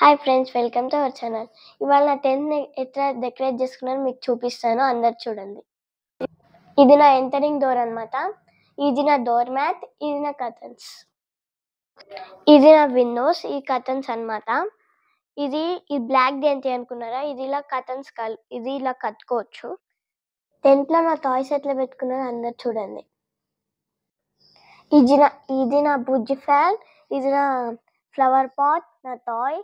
Hi friends welcome to our channel ఇవాళ నా tenth ఎట్లా డెకరేట్ చేసుకున్నాను మీకు చూపిస్తాను అందరు చూడండి. ఇది నా ఎంటరింగ్ డోర్ అన్నమాట. ఇది నా డోర్ మ్యాట్ ఇది నా కథన్స్ ఇది నా విండోస్ ఈ కథన్స్ అన్నమాట. ఇది ఈ బ్లాక్ ఏంటి అనుకున్నారా? ఇది ఇలా కల్ ఇది ఇలా కట్టుకోవచ్చు. టెన్త్లో నా టాయ్స్ ఎట్లా పెట్టుకున్నారో అందరు చూడండి. ఇది నా ఇది నా బుజ్జి ఫ్యాన్ ఇది నా ఫ్లవర్ పాట్ నా toy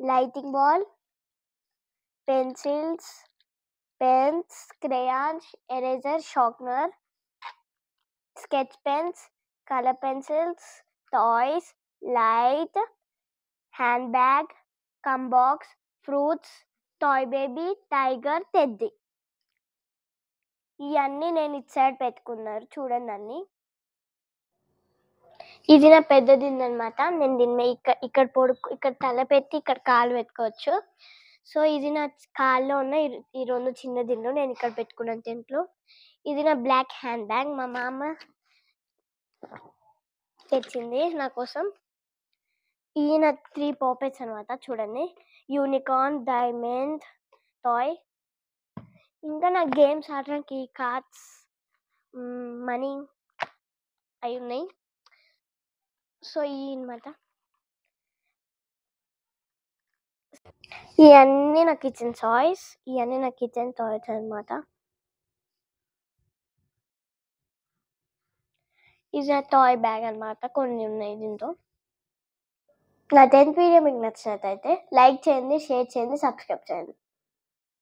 lighting ball pencils pens crayons eraser sharpener sketch pens colour pencils toys light hand bag comb box fruits toy baby tiger teddy ఇవన్నీ నేను ఇటు సైడ్ పెట్టుకున్నారు. చూడండి అన్ని. ఇది నా పెద్ద అనమాట నేను దీని మీద ఇక్కడ ఇక్కడ పొడుకు ఇక్కడ తల పెట్టి ఇక్కడ కాలు పెట్టుకోవచ్చు. సో ఇది నా కాల్లో ఉన్న ఈ- ఈ రెండు చిన్న దిండ్లు నేను ఇక్కడ పెట్టుకున్నాను టెంట్లో. ఇది నా బ్లాక్ హ్యాండ్ బ్యాగ్. మా మామ తెచ్చింది నా కోసం. ఈ నా త్రీ పాపెట్స్ అనమాట చూడండి. Unicorn diamond toy. ఇంకా నా గేమ్స్ ఆడడానికి కార్డ్స్ మనీ అవి ఉన్నాయి. సో ఈ అనమాట ఇవన్నీ నా కిచెన్ టాయ్స్ ఇవన్నీ నా కిచెన్ టాయ్స్ అన్నమాట ఇది నా టాయ్ బ్యాగ్ అన్నమాట కొన్ని ఉన్నాయి దీంతో. నా టెన్త్ వీడియో మీకు నచ్చినట్టయితే లైక్ చేయండి షేర్ చేయండి సబ్స్క్రైబ్ చేయండి.